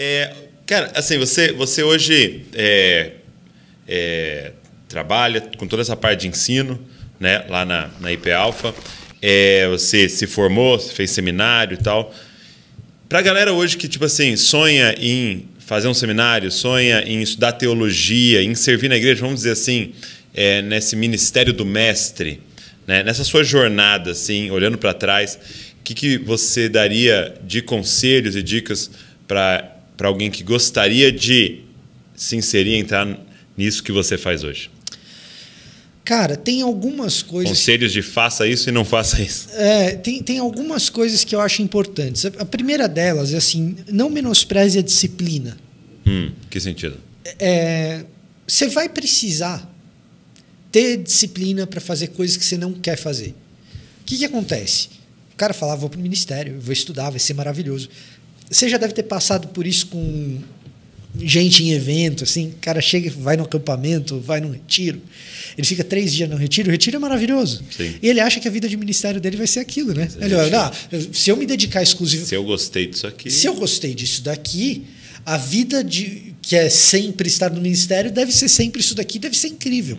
É, cara, assim, você, você hoje é, é, trabalha com toda essa parte de ensino, né, lá na, na IP Alpha. É, você se formou, fez seminário e tal. Para a galera hoje que, tipo assim, sonha em fazer um seminário, sonha em estudar teologia, em servir na igreja, vamos dizer assim, é, nesse ministério do mestre, né? nessa sua jornada, assim, olhando para trás, o que, que você daria de conselhos e dicas para alguém que gostaria de se inserir, entrar nisso que você faz hoje? Cara, tem algumas coisas. Conselhos de faça isso e não faça isso. É, tem, tem algumas coisas que eu acho importantes. A primeira delas é assim: não menospreze a disciplina. Hum, que sentido? É, você vai precisar ter disciplina para fazer coisas que você não quer fazer. O que, que acontece? O cara fala, vou para o ministério, vou estudar, vai ser maravilhoso. Você já deve ter passado por isso com gente em evento, assim, o cara chega, vai no acampamento, vai no retiro, ele fica três dias no retiro, o retiro é maravilhoso. Sim. E ele acha que a vida de ministério dele vai ser aquilo, né? Ele olha, se eu me dedicar exclusivamente. Se eu gostei disso aqui. Se eu gostei disso daqui, a vida de que é sempre estar no ministério deve ser sempre isso daqui, deve ser incrível.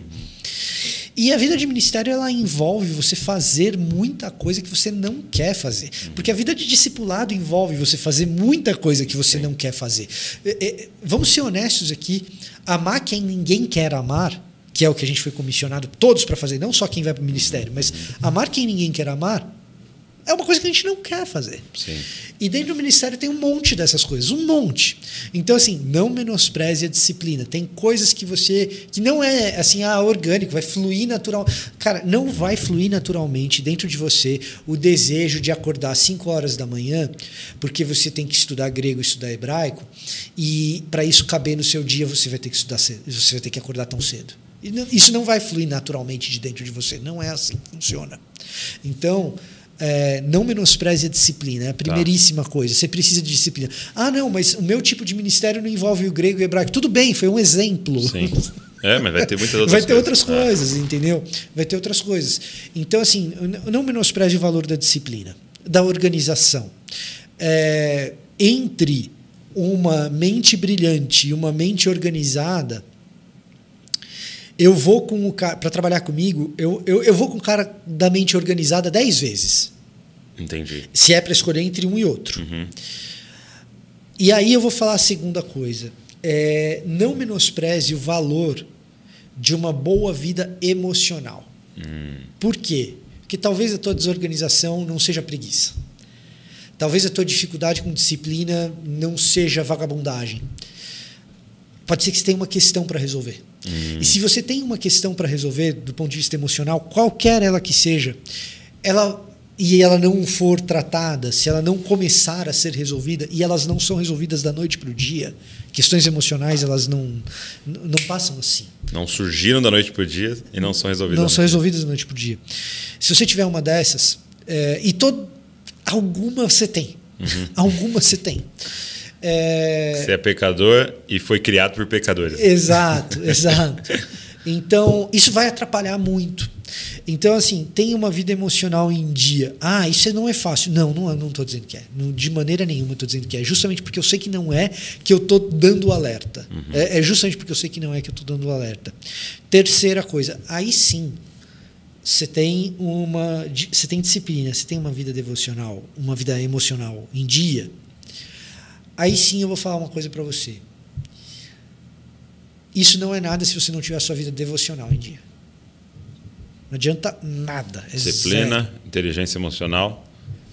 E a vida de ministério ela envolve você fazer muita coisa que você não quer fazer. Porque a vida de discipulado envolve você fazer muita coisa que você não quer fazer. É, é, vamos ser honestos aqui: amar quem ninguém quer amar, que é o que a gente foi comissionado todos para fazer, não só quem vai para o ministério, mas amar quem ninguém quer amar, é uma coisa que a gente não quer fazer. Sim. E dentro do ministério tem um monte dessas coisas, um monte. Então, assim, não menospreze a disciplina. Tem coisas que você. que não é assim, ah, orgânico, vai fluir natural. Cara, não vai fluir naturalmente dentro de você o desejo de acordar às 5 horas da manhã, porque você tem que estudar grego estudar hebraico, e para isso caber no seu dia, você vai ter que estudar cedo, você vai ter que acordar tão cedo. Isso não vai fluir naturalmente de dentro de você. Não é assim que funciona. Então é, não menospreze a disciplina, é a primeiríssima tá. coisa. Você precisa de disciplina. Ah, não, mas o meu tipo de ministério não envolve o grego e o hebraico. Tudo bem, foi um exemplo. Sim. É, mas vai ter muitas outras Vai ter coisas. outras coisas, entendeu? Vai ter outras coisas. Então, assim, não menospreze o valor da disciplina, da organização. É, entre uma mente brilhante e uma mente organizada, eu vou com o cara, para trabalhar comigo, eu, eu, eu vou com o cara da mente organizada dez vezes. Entendi. Se é para escolher entre um e outro. Uhum. E aí eu vou falar a segunda coisa. É, não menospreze o valor de uma boa vida emocional. Hum. Por quê? Porque talvez a tua desorganização não seja preguiça. Talvez a tua dificuldade com disciplina não seja vagabundagem. Pode ser que você tenha uma questão para resolver. Hum. E se você tem uma questão para resolver do ponto de vista emocional, qualquer ela que seja, ela e ela não for tratada, se ela não começar a ser resolvida, e elas não são resolvidas da noite para o dia, questões emocionais elas não, não passam assim. Não surgiram da noite para o dia e não são resolvidas. Não são resolvidas da noite para o dia. Se você tiver uma dessas, é, e todo, alguma você tem, uhum. alguma você tem. É... Você é pecador e foi criado por pecadores. Exato, exato. Então, isso vai atrapalhar muito. Então, assim, tem uma vida emocional em dia. Ah, isso não é fácil. Não, não estou dizendo que é. de maneira nenhuma estou dizendo que é. Justamente porque eu sei que não é que eu estou dando alerta. Uhum. É, é, justamente porque eu sei que não é que eu estou dando alerta. Terceira coisa, aí sim, você tem uma, você tem disciplina, você tem uma vida devocional, uma vida emocional em dia. Aí sim eu vou falar uma coisa para você. Isso não é nada se você não tiver a sua vida devocional em dia. Não adianta nada. É Disciplina, zero. inteligência emocional.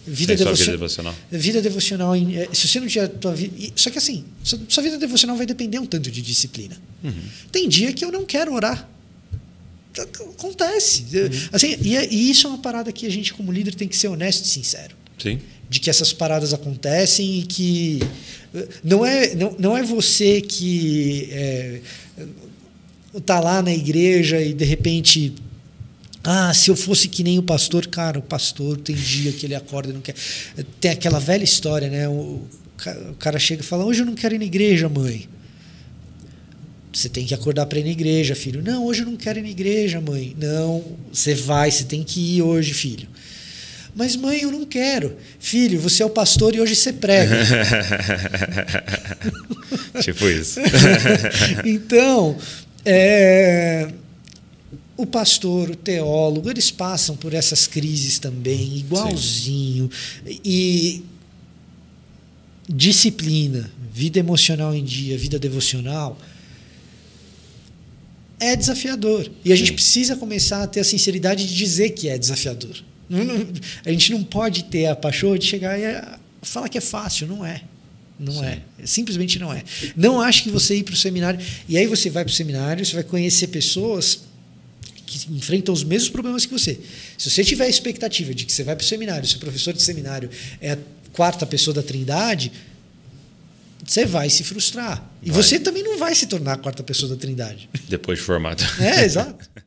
Vida, devocio... vida devocional. Vida devocional. É, se você não tiver a tua vida. Só que assim, sua vida devocional vai depender um tanto de disciplina. Uhum. Tem dia que eu não quero orar. Acontece. Uhum. Assim, e, é, e isso é uma parada que a gente, como líder, tem que ser honesto e sincero. Sim. De que essas paradas acontecem e que. Não é, não, não é você que. É, lá na igreja e de repente ah, se eu fosse que nem o pastor, cara, o pastor tem dia que ele acorda e não quer. Tem aquela velha história, né? O, cara chega e fala: Hoje eu não quero ir na igreja, mãe. Você tem que acordar para ir na igreja, filho. Não, hoje eu não quero ir na igreja, mãe. Não, você vai, você tem que ir hoje, filho. Mas mãe, eu não quero. Filho, você é o pastor e hoje você prega. tipo isso. então, é, o pastor, o teólogo, eles passam por essas crises também, igualzinho. Sim. E disciplina, vida emocional em dia, vida devocional, é desafiador. E a gente precisa começar a ter a sinceridade de dizer que é desafiador. A gente não pode ter a paixão de chegar e falar que é fácil, não é. Não Sim. é. Simplesmente não é. Não acho que você ir para o seminário. E aí você vai para o seminário, você vai conhecer pessoas que enfrentam os mesmos problemas que você. Se você tiver a expectativa de que você vai para o seminário, se o professor de seminário é a quarta pessoa da trindade, você vai se frustrar. E vai. você também não vai se tornar a quarta pessoa da trindade. Depois de formado. É, exato.